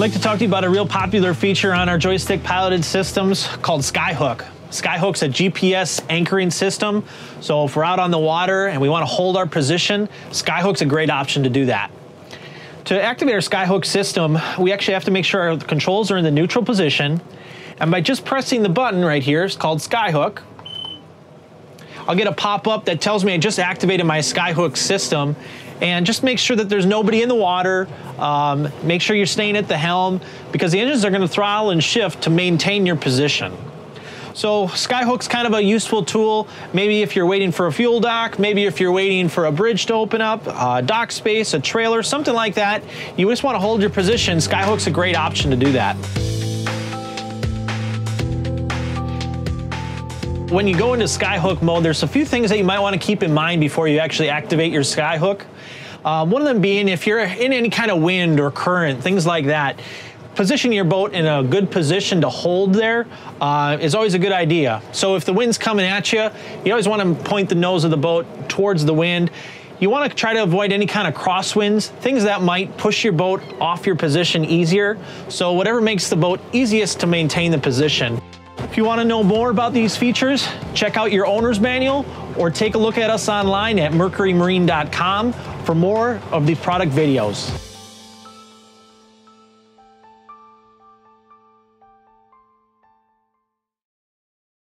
Like to talk to you about a real popular feature on our joystick piloted systems called Skyhook. Skyhook's a GPS anchoring system, so if we're out on the water and we want to hold our position, Skyhook's a great option to do that. To activate our Skyhook system, we actually have to make sure our controls are in the neutral position, and by just pressing the button right here, it's called Skyhook, I'll get a pop-up that tells me I just activated my Skyhook system and just make sure that there's nobody in the water. Um, make sure you're staying at the helm because the engines are going to throttle and shift to maintain your position. So Skyhook's kind of a useful tool. Maybe if you're waiting for a fuel dock, maybe if you're waiting for a bridge to open up, a dock space, a trailer, something like that. You just want to hold your position. Skyhook's a great option to do that. When you go into Skyhook mode, there's a few things that you might want to keep in mind before you actually activate your Skyhook. Um, one of them being if you're in any kind of wind or current, things like that, positioning your boat in a good position to hold there uh, is always a good idea. So if the wind's coming at you, you always want to point the nose of the boat towards the wind. You want to try to avoid any kind of crosswinds, things that might push your boat off your position easier. So whatever makes the boat easiest to maintain the position. If you want to know more about these features, check out your owner's manual or take a look at us online at mercurymarine.com for more of the product videos.